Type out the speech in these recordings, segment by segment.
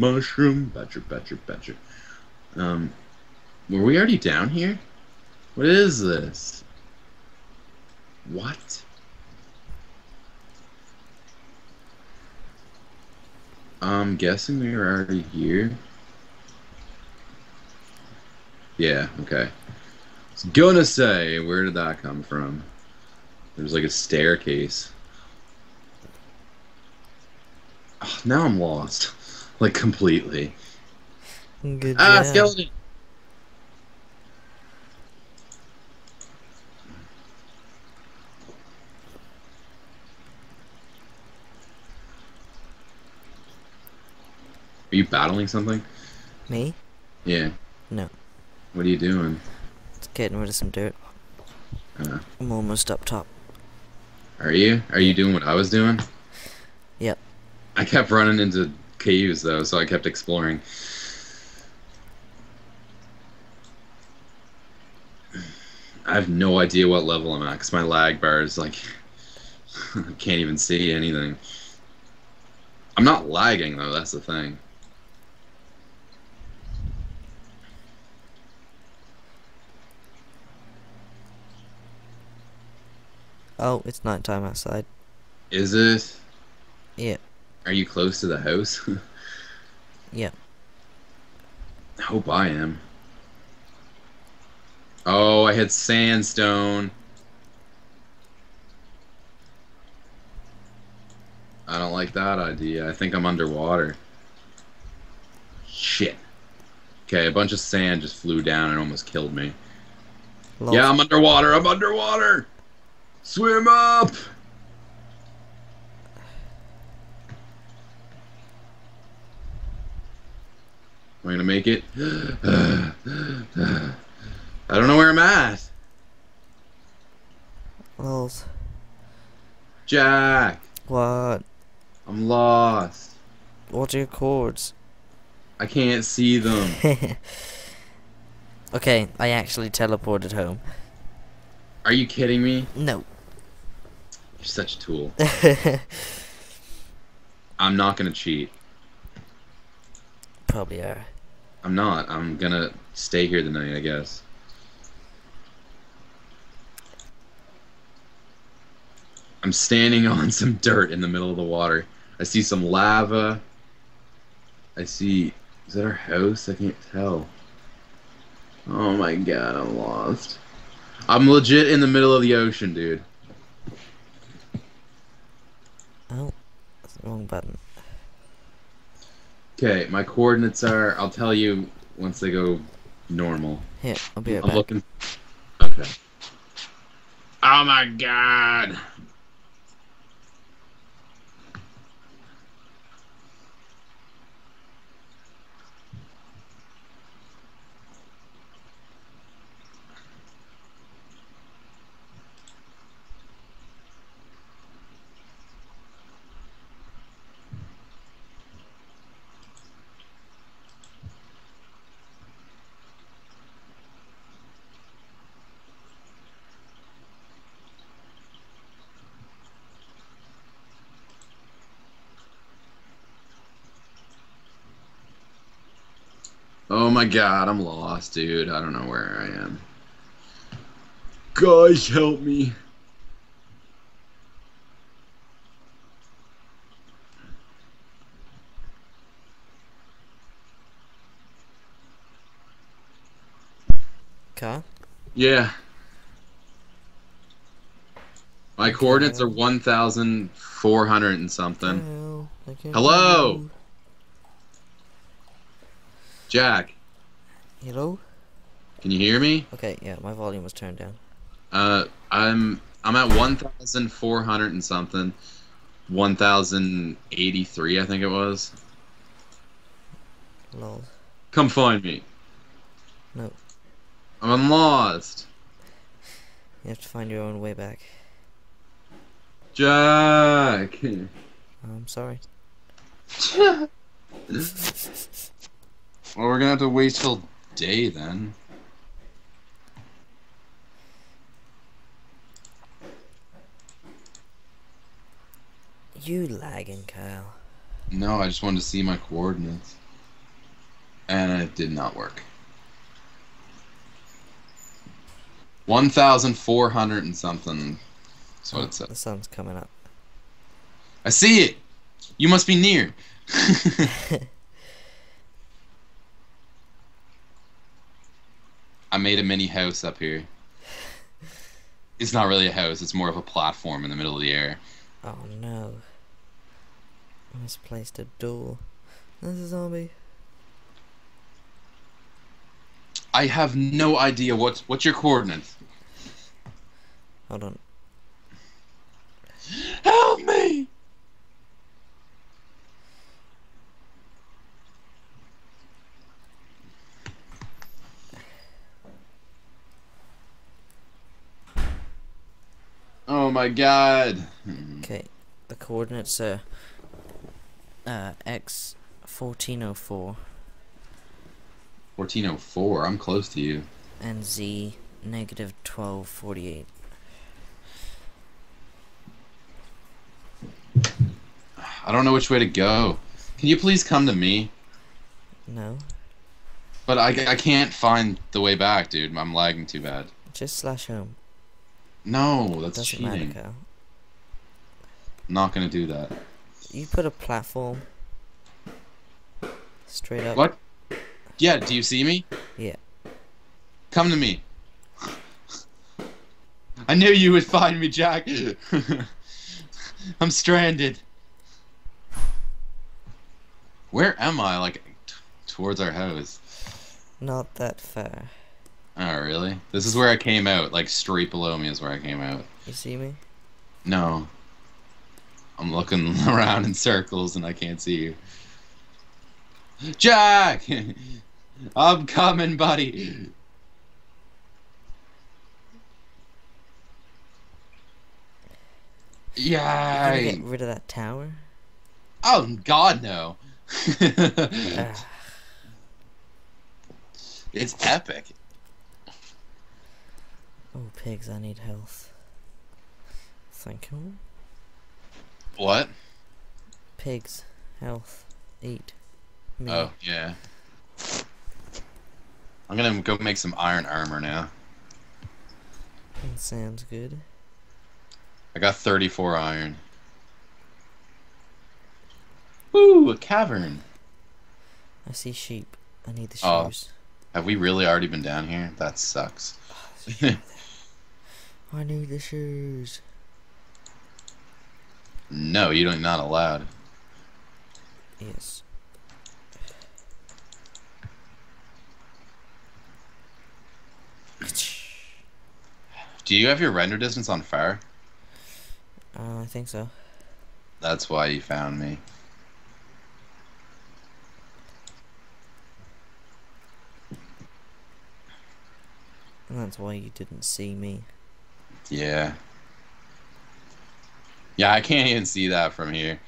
mushroom. Betcha, betcha, betcha. Um, were we already down here? What is this? What? I'm guessing we were already here. Yeah, okay. I was gonna say, where did that come from? There's like a staircase. Oh, now I'm lost. Like, completely. Good Ah, job. skeleton! Are you battling something? Me? Yeah. No. What are you doing? Just getting rid of some dirt. Uh, I'm almost up top. are you? Are you doing what I was doing? Yep. I kept running into caves though, so I kept exploring. I have no idea what level I'm at because my lag bar is like I can't even see anything. I'm not lagging though. That's the thing. Oh, it's nighttime outside. Is it? Yeah. Are you close to the house? Yeah. I hope I am. Oh, I hit sandstone. I don't like that idea. I think I'm underwater. Shit. Okay, a bunch of sand just flew down and almost killed me. Lost. Yeah, I'm underwater. I'm underwater. Swim up. Am I gonna make it? I don't know where I'm at. Lols. Jack, What? I'm lost. What are your chords? I can't see them. okay, I actually teleported home. Are you kidding me? No. You're such a tool. I'm not gonna cheat. Probably are. I'm not. I'm gonna stay here tonight, I guess. I'm standing on some dirt in the middle of the water. I see some lava. I see. Is that our house? I can't tell. Oh my god, I'm lost. I'm legit in the middle of the ocean, dude. Oh, that's the wrong button. Okay, my coordinates are. I'll tell you once they go normal. Here, I'll be right I'm back. looking. Okay. Oh my god. Oh my god, I'm lost, dude. I don't know where I am. Guys, help me. Okay. Yeah. My coordinates are 1,400 and something. Hello. Hello? Jack, Hello? can you hear me? Okay, yeah, my volume was turned down. Uh, I'm I'm at 1,400 and something. 1,083, I think it was. Lol. Come find me. No. I'm lost. You have to find your own way back. Jack. I'm sorry. well, we're gonna have to wait till day then. You lagging, Kyle. No, I just wanted to see my coordinates. And it did not work. 1,400 and something. That's what it said. The sun's coming up. I see it! You must be near. I made a mini house up here. It's not really a house, it's more of a platform in the middle of the air. Oh no. I misplaced a door. There's a zombie. I have no idea what's what's your coordinates. Hold on. Help me! Oh my god. Okay. The coordinates are uh X fourteen oh four 1404, I'm close to you. and Z negative twelve forty eight. I don't know which way to go. Can you please come to me? No. But I, I can't find the way back, dude. I'm lagging too bad. Just slash home. No, that's Doesn't cheating. matter. Not gonna do that. You put a platform straight up. What? Yeah, do you see me? Yeah. Come to me. I knew you would find me, Jack. I'm stranded. Where am I? Like, t- towards our house. Not that far. Oh, really? This is where I came out. Like, straight below me is where I came out. You see me? No. I'm looking around in circles and I can't see you. Jack! I'm coming, buddy. Yeah. get rid of that tower? Oh God, no! It's epic. Oh, pigs, I need health. Thank you. What? Pigs, health, eat. Me. Oh yeah. I'm gonna go make some iron armor now. That sounds good. I got 34 iron. Ooh, a cavern. I see sheep. I need the Oh. shoes. Have we really already been down here? That sucks. Oh, I need the shoes. no, you're not allowed. Yes. Do you have your render distance on fire? Uh, I think so. That's why you found me. And that's why you didn't see me. Yeah. Yeah, I can't even see that from here.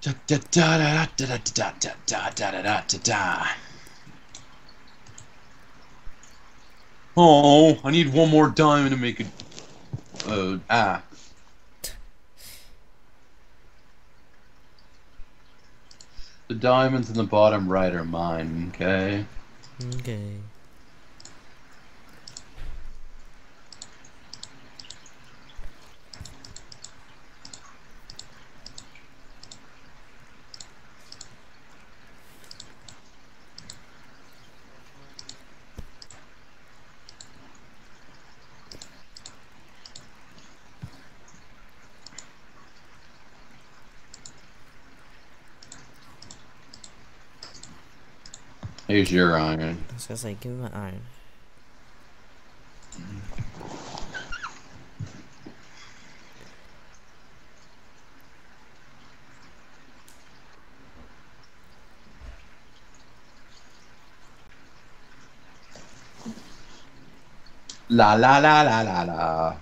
Da da da da da da da da da da da da da. Oh, I need one more diamond to make it. Oh, ah. The diamonds in the bottom right are mine, okay? Okay. Here's your iron. I was gonna say, give me my iron. La la la la la la.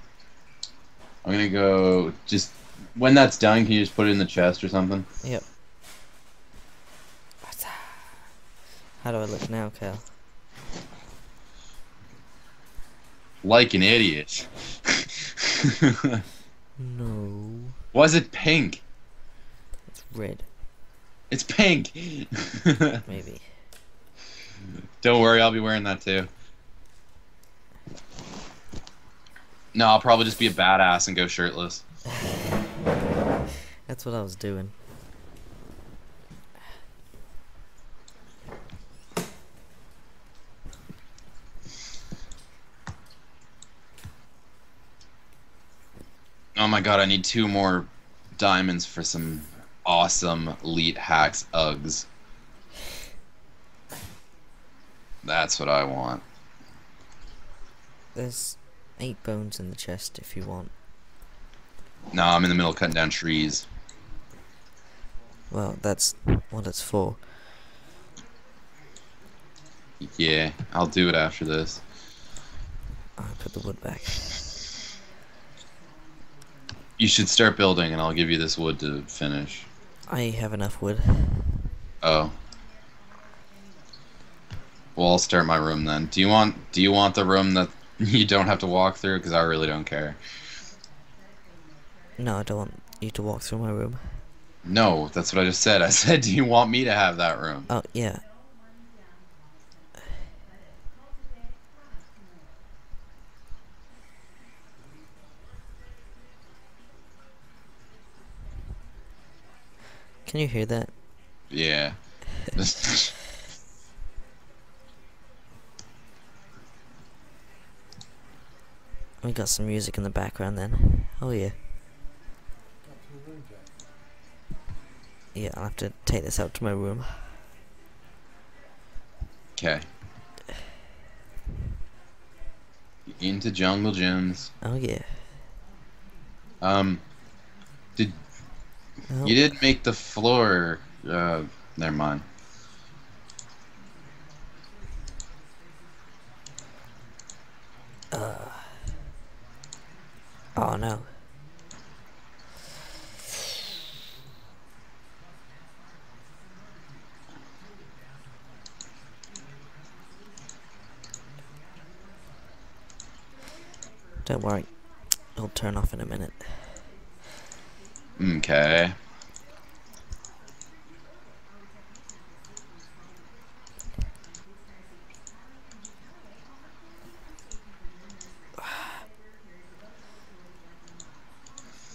I'm gonna go just when that's done. Can you just put it in the chest or something? Yep. How do I look now, Cal? Like an idiot. No. Was it pink? It's red, It's pink. maybe. Don't worry, I'll be wearing that too. No, I'll probably just be a badass and go shirtless. That's what I was doing. Oh my god, I need two more diamonds for some awesome elite hacks Uggs. That's what I want. There's eight bones in the chest if you want. No, I'm in the middle of cutting down trees. Well, that's what it's for. Yeah, I'll do it after this. I put the wood back. You should start building and I'll give you this wood to finish. I have enough wood. Oh. Well, I'll start my room then. Do you want do you want the room that you don't have to walk through cuz I really don't care. No, I don't want you to walk through my room. No, that's what I just said. I said, "Do you want me to have that room?" Oh, yeah. Can you hear that? Yeah. We got some music in the background then. Oh yeah. Yeah, I'll have to take this out to my room. Okay. Into jungle gyms. Oh yeah. Um, did You did make the floor? Uh, never mind. oh no. Don't worry, it'll turn off in a minute. Okay.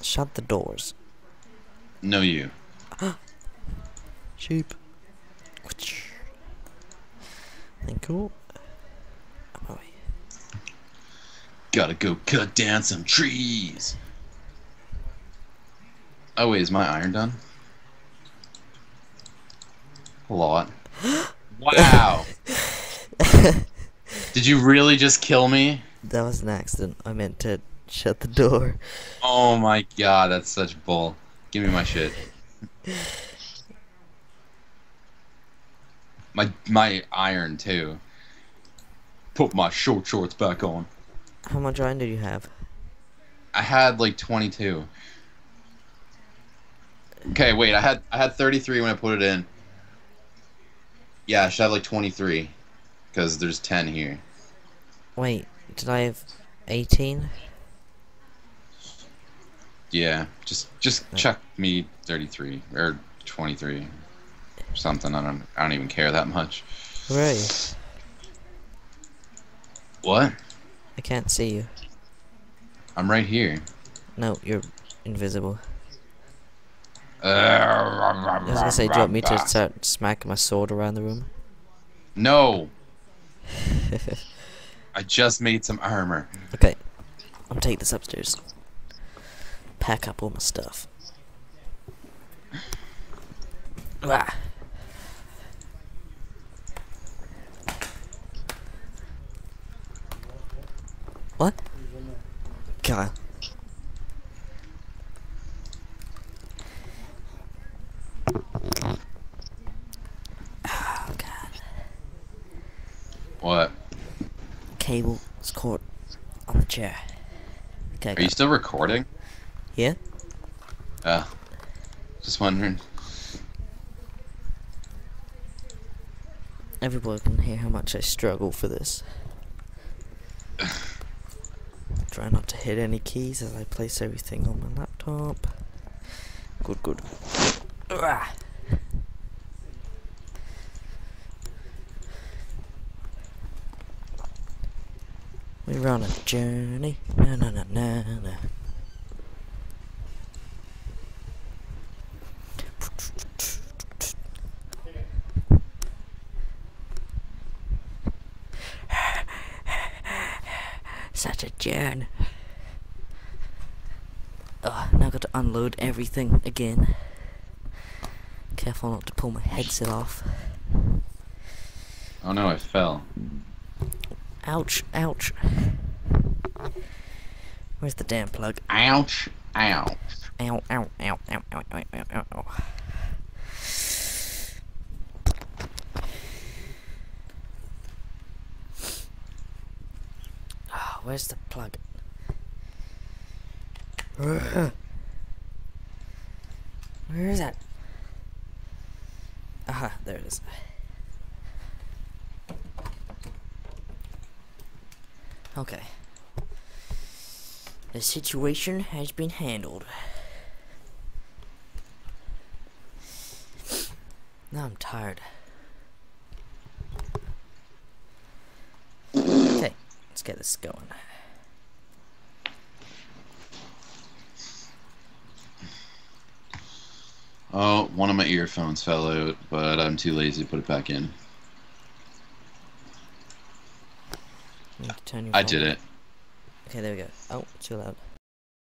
Shut the doors. No, you. Sheep. Thank you. Oh, Gotta go cut down some trees. Oh wait, is my iron done? A lot. Wow. Did you really just kill me? that was an accident. I meant to shut the door. Oh my god, that's such bull. Give me my shit. My my iron too. Put my short shorts back on. How much iron did you have? I had like 22. Okay, wait. I had I had 33 when I put it in. Yeah, I should have like 23 because there's 10 here. Wait, did I have 18? Yeah, just just chuck me 33 or 23 or something. I don't I don't even care that much. Where are you? What? I can't see you. I'm right here. No, you're invisible. I I was gonna say, do you want me to start smacking my sword around the room? No. I just made some armor. Okay, I'll take this upstairs. Pack up all my stuff. Ah. What? God. Oh, God. What? Cable is caught on the chair. Okay, Are you still recording? yeah? Uh, just wondering. Everybody can hear how much I struggle for this. Try not to hit any keys as I place everything on my laptop. Good, good. Ugh. We're on a journey. Na na na na na. Such a journey. Oh, now got to unload everything again. Careful not to pull my headset off. Oh no, I fell. Ouch, ouch. Where's the damn plug? Ouch! Ouch! Ow, ow, ow, ow, ow, ow, ow, ow, ow. Ah, where's the plug? Where is that? Aha, there it is. Okay. The situation has been handled. Now I'm tired. Okay, let's get this going. Oh, one of my earphones fell out, but I'm too lazy to put it back in. You need to turn your I phone- did it. Okay, there we go. Oh, too loud.